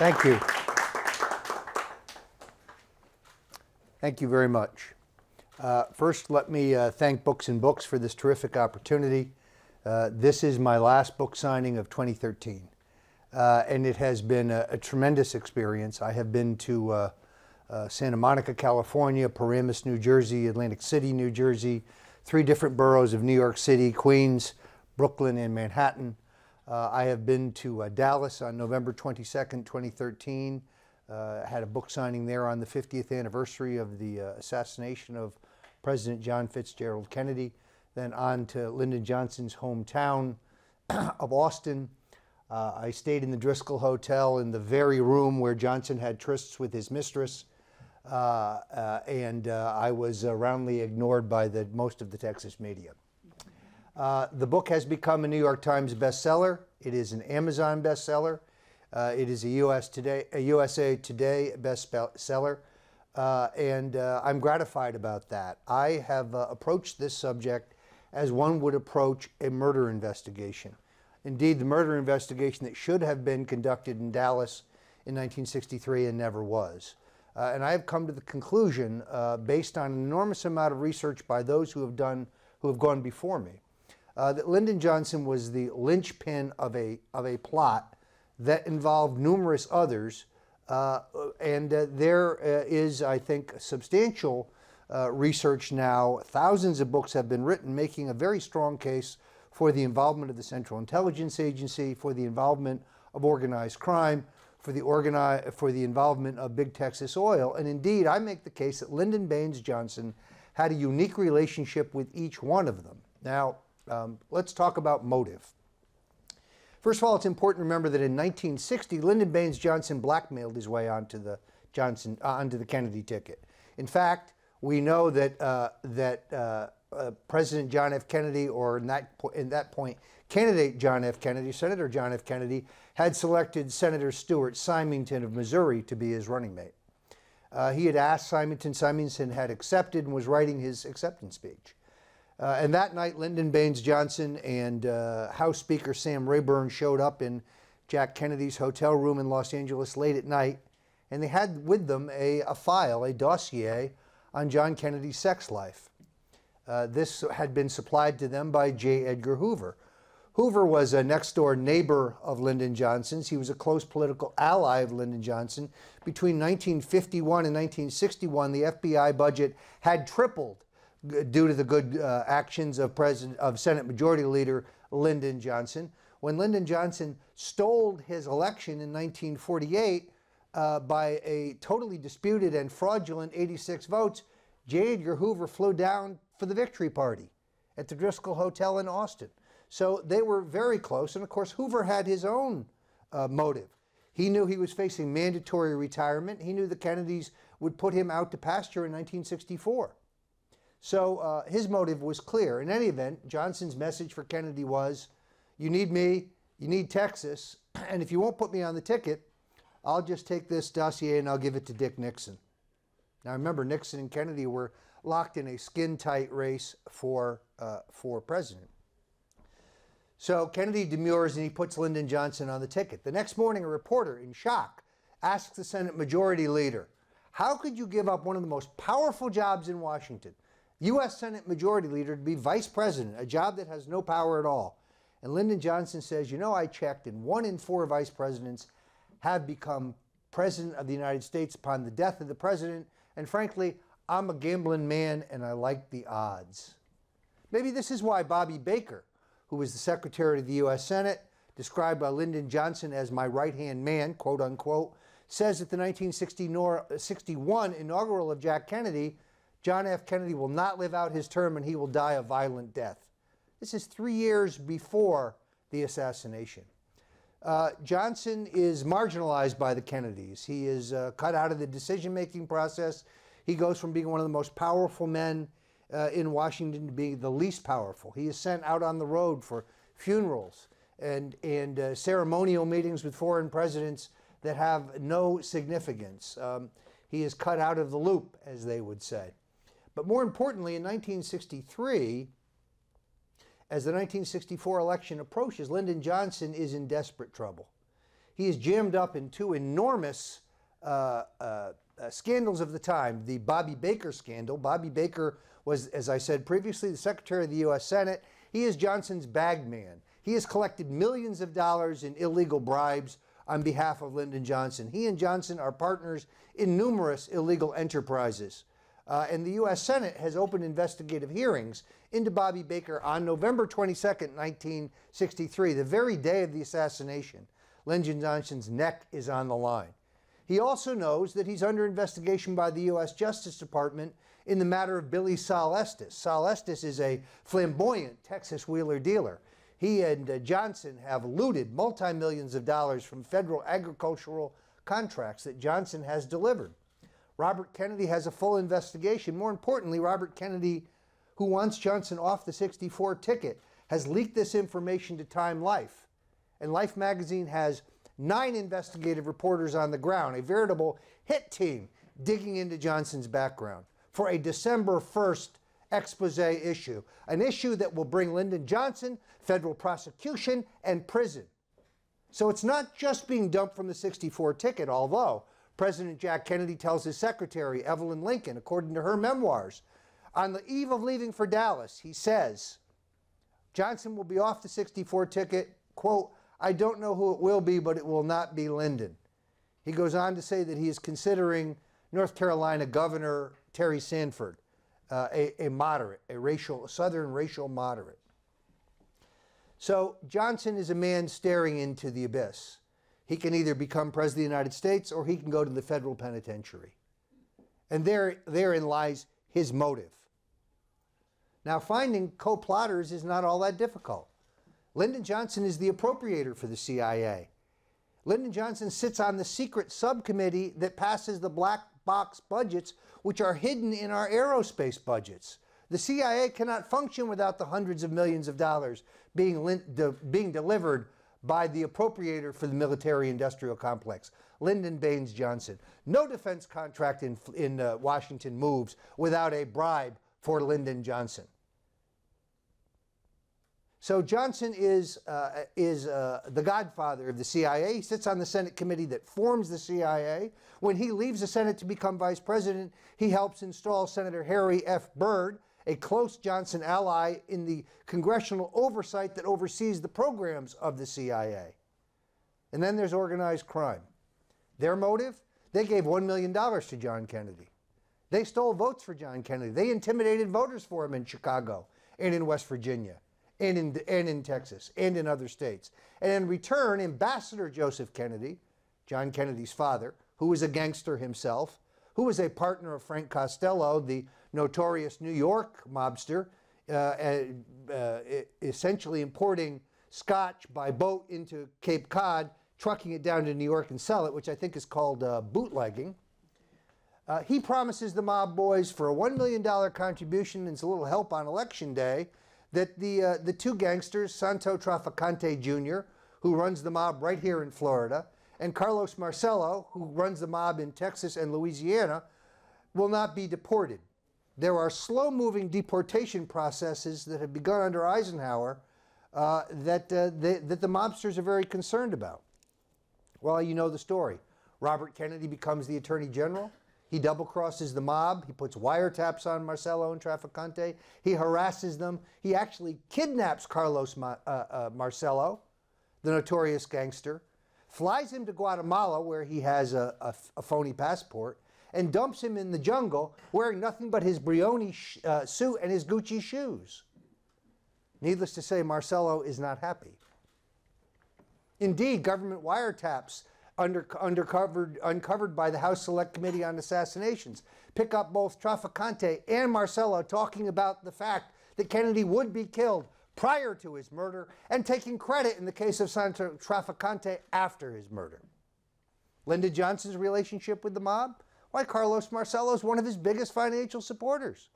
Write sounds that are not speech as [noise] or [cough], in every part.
Thank you. Thank you very much. Uh, first, let me uh, thank Books and Books for this terrific opportunity. Uh, this is my last book signing of 2013, uh, and it has been a, a, tremendous experience. I have been to uh, uh, Santa Monica, California, Paramus, New Jersey, Atlantic City, New Jersey, three different boroughs of New York City, Queens, Brooklyn, and Manhattan. I have been to Dallas on November 22nd, 2013. had a book signing there on the 50th anniversary of the assassination of President John Fitzgerald Kennedy, then on to Lyndon Johnson's hometown [clears throat] of Austin. Uh, I stayed in the Driskill Hotel in the very room where Johnson had trysts with his mistress, uh, uh, and uh, I was uh, roundly ignored by the, most of the Texas media. Uh, the book has become a New York Times bestseller. It is an Amazon bestseller. it is a US Today, a USA Today bestseller. Uh, and uh, I'm gratified about that. I have uh, approached this subject as one would approach a murder investigation. Indeed, the murder investigation that should have been conducted in Dallas in 1963 and never was. Uh, and I have come to the conclusion, uh, based on an enormous amount of research by those who have done, who have gone before me, uh, that Lyndon Johnson was the linchpin of a, of a plot that involved numerous others uh, and uh, there uh, is, I think, substantial research now. Thousands of books have been written making a very strong case for the involvement of the Central Intelligence Agency, for the involvement of organized crime, for the, organi- for the involvement of Big Texas Oil. And indeed, I make the case that Lyndon Baines Johnson had a unique relationship with each one of them. Now, um, let's talk about motive. First of all, it's important to remember that in 1960, Lyndon Baines Johnson blackmailed his way onto the Johnson uh, onto the Kennedy ticket. In fact, we know that uh, that uh, uh President John F. Kennedy, or in that po- in that point, candidate John F. Kennedy, Senator John F. Kennedy, had selected Senator Stuart Symington of Missouri to be his running mate. Uh, he had asked Symington. Symington had accepted and was writing his acceptance speech. Uh, and that night, Lyndon Baines Johnson and uh, House Speaker Sam Rayburn showed up in Jack Kennedy's hotel room in Los Angeles late at night, and they had with them a, a file, a dossier on John Kennedy's sex life. Uh, this had been supplied to them by J. Edgar Hoover. Hoover was a next door neighbor of Lyndon Johnson's. He was a close political ally of Lyndon Johnson. Between 1951 and 1961, the FBI budget had tripled due to the good uh, actions of President of Senate Majority Leader Lyndon Johnson. When Lyndon Johnson stole his election in 1948 uh, by a totally disputed and fraudulent 86 votes, J. Edgar Hoover flew down for the victory party at the Driskill Hotel in Austin. So they were very close, and of course Hoover had his own uh, motive. He knew he was facing mandatory retirement. He knew the Kennedys would put him out to pasture in 1964. So uh, his motive was clear. In any event, Johnson's message for Kennedy was you need me, you need Texas, [clears throat] and if you won't put me on the ticket, I'll just take this dossier and I'll give it to Dick Nixon. Now remember, Nixon and Kennedy were locked in a skin tight race for, uh, for president. So Kennedy demurs and he puts Lyndon Johnson on the ticket. The next morning, a reporter, in shock, asks the Senate Majority Leader, How could you give up one of the most powerful jobs in Washington? U.S. Senate Majority Leader to be vice president, a job that has no power at all. And Lyndon Johnson says, You know, I checked, and one in four vice presidents have become president of the United States upon the death of the president. And frankly, I'm a gambling man and I like the odds. Maybe this is why Bobby Baker, who was the Secretary of the U.S. Senate, described by Lyndon Johnson as my right hand man, quote unquote, says at the 1961 inaugural of Jack Kennedy John F. Kennedy will not live out his term and he will die a violent death. This is three years before the assassination. Uh, Johnson is marginalized by the Kennedys. He is uh, cut out of the decision making process. He goes from being one of the most powerful men uh, in Washington to being the least powerful. He is sent out on the road for funerals and, and uh, ceremonial meetings with foreign presidents that have no significance. Um, he is cut out of the loop, as they would say. But more importantly, in 1963, as the 1964 election approaches, Lyndon Johnson is in desperate trouble. he is jammed up in two enormous uh, uh, uh, scandals of the time. The Bobby Baker scandal. Bobby Baker was, as I said previously, the Secretary of the U.S. Senate. He is Johnson's bag man. He has collected millions of dollars in illegal bribes on behalf of Lyndon Johnson. He and Johnson are partners in numerous illegal enterprises. Uh, and the U.S. Senate has opened investigative hearings into Bobby Baker on November 22, 1963, the very day of the assassination. Lyndon Johnson's neck is on the line. He also knows that he's under investigation by the U.S. Justice Department in the matter of Billie Sol Estes. Sol Estes is a flamboyant Texas wheeler dealer. He and uh, Johnson have looted multi millions of dollars from federal agricultural contracts that Johnson has delivered. Robert Kennedy has a full investigation. More importantly, Robert Kennedy, who wants Johnson off the 64 ticket, has leaked this information to Time Life. And Life magazine has nine investigative reporters on the ground, a veritable hit team digging into Johnson's background for a December 1st expose issue, an issue that will bring Lyndon Johnson federal prosecution and prison. So it's not just being dumped from the 64 ticket, although President Jack Kennedy tells his secretary, Evelyn Lincoln, according to her memoirs, on the eve of leaving for Dallas, he says, Johnson will be off the 64 ticket. Quote, I don't know who it will be, but it will not be Lyndon. He goes on to say that he is considering North Carolina Governor Terry Sanford, uh, a, a moderate, a racial, a Southern racial moderate. So Johnson is a man staring into the abyss. He can either become President of the United States or he can go to the federal penitentiary. And there, therein lies his motive. Now, finding co plotters is not all that difficult. Lyndon Johnson is the appropriator for the CIA. Lyndon Johnson sits on the secret subcommittee that passes the black box budgets, which are hidden in our aerospace budgets. The CIA cannot function without the hundreds of millions of dollars being, being delivered by the appropriator for the military industrial complex, Lyndon Baines Johnson. No defense contract in, in uh, Washington moves without a bribe for Lyndon Johnson. So Johnson is, uh, is uh, the godfather of the CIA. He sits on the Senate committee that forms the CIA. When he leaves the Senate to become vice president, he helps install Senator Harry F. Byrd a close Johnson ally in the congressional oversight that oversees the programs of the CIA. And then there's organized crime. Their motive? They gave $1 million to John Kennedy. They stole votes for John Kennedy. They intimidated voters for him in Chicago and in West Virginia and in, and in Texas and in other states. And in return, Ambassador Joseph Kennedy, John Kennedy's father, who was a gangster himself, who was a partner of Frank Costello, the notorious New York mobster, uh, uh, essentially importing scotch by boat into Cape Cod, trucking it down to New York and sell it, which I think is called uh, bootlegging. Uh, he promises the mob boys for a $1 million contribution and a little help on election day that the, uh, the two gangsters, Santo Traficante Jr., who runs the mob right here in Florida, and Carlos Marcello, who runs the mob in Texas and Louisiana, will not be deported. There are slow moving deportation processes that have begun under Eisenhower uh, that, uh, that the mobsters are very concerned about. Well, you know the story. Robert Kennedy becomes the Attorney General. He double crosses the mob. He puts wiretaps on Marcello and Traficante. He harasses them. He actually kidnaps Carlos Ma uh, uh Marcello, the notorious gangster, flies him to Guatemala where he has a phony passport, and dumps him in the jungle wearing nothing but his Brioni uh, suit and his Gucci shoes. Needless to say, Marcello is not happy. Indeed, government wiretaps under, undercovered, uncovered by the House Select Committee on Assassinations pick up both Traficante and Marcello talking about the fact that Kennedy would be killed prior to his murder and taking credit in the case of Santo Traficante after his murder. Lyndon Johnson's relationship with the mob? Why, Carlos Marcello is one of his biggest financial supporters.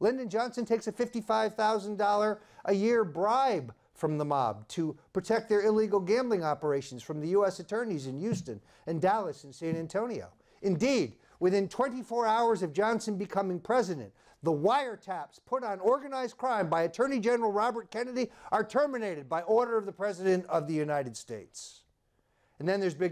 Lyndon Johnson takes a $55,000 a year bribe from the mob to protect their illegal gambling operations from the U.S. attorneys in Houston and Dallas and San Antonio. Indeed, Within 24 hours of Johnson becoming president, the wiretaps put on organized crime by Attorney General Robert Kennedy are terminated by order of the President of the United States. And then there's big